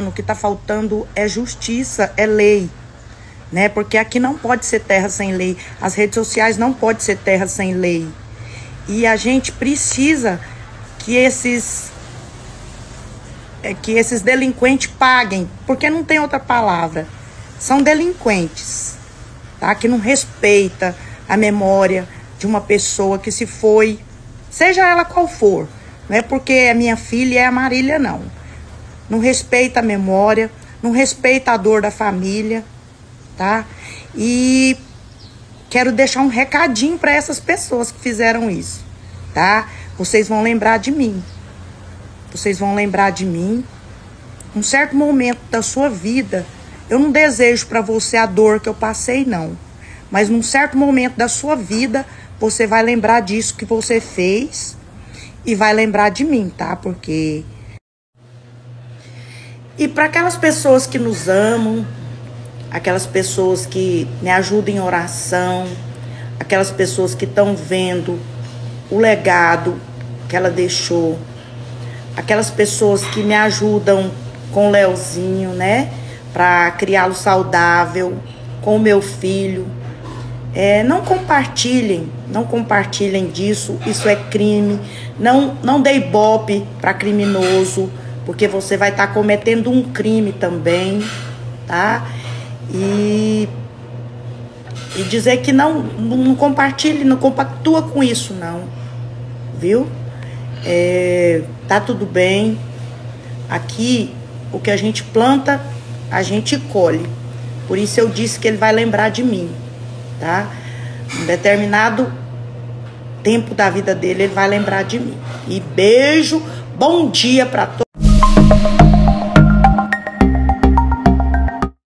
O que está faltando é justiça, é lei. Né? Porque aqui não pode ser terra sem lei. As redes sociais não pode ser terra sem lei. E a gente precisa que esses é, que esses delinquentes paguem, porque não tem outra palavra. São delinquentes, tá? Que não respeita a memória de uma pessoa que se foi, seja ela qual for. Não é porque é minha filha é a Marília, não. Não respeita a memória, não respeita a dor da família, tá? E quero deixar um recadinho para essas pessoas que fizeram isso, tá? Vocês vão lembrar de mim. Vocês vão lembrar de mim. Um certo momento da sua vida, eu não desejo para você a dor que eu passei, não. Mas num certo momento da sua vida, você vai lembrar disso que você fez e vai lembrar de mim, tá? Porque. E para aquelas pessoas que nos amam, aquelas pessoas que me ajudam em oração, aquelas pessoas que estão vendo o legado que ela deixou, aquelas pessoas que me ajudam com o Leozinho, né? Para criá-lo saudável, com o meu filho. É, não compartilhem, não compartilhem disso, isso é crime. Não, não dê ibope para criminoso, porque você vai estar tá cometendo um crime também, tá? E, e dizer que não, não compartilhe, não compactua com isso, não, viu? É, tá tudo bem. Aqui, o que a gente planta, a gente colhe. Por isso eu disse que ele vai lembrar de mim tá? Um determinado tempo da vida dele, ele vai lembrar de mim. E beijo, bom dia para todos.